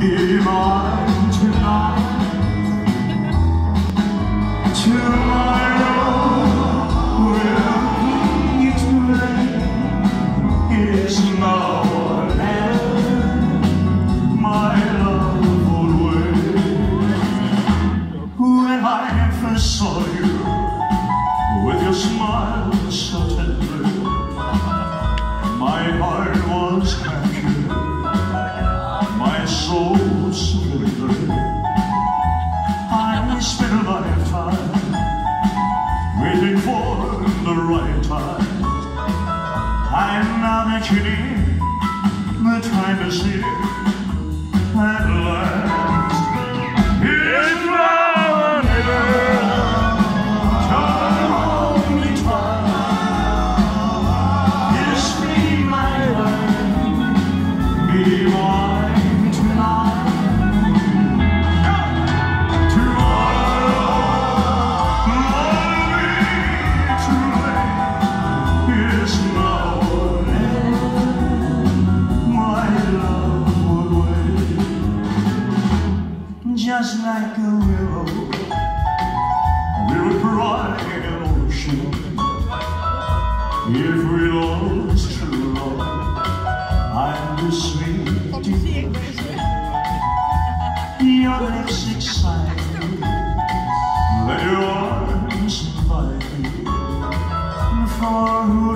be mine tonight. Tomorrow will be too late. It's now saw you, with your smile so tender, my heart was waiting for the right time. And now that you're near, the time is here at last. If we lost true love. I'm the sweet devotion. Your lips excite me, let your arms. For who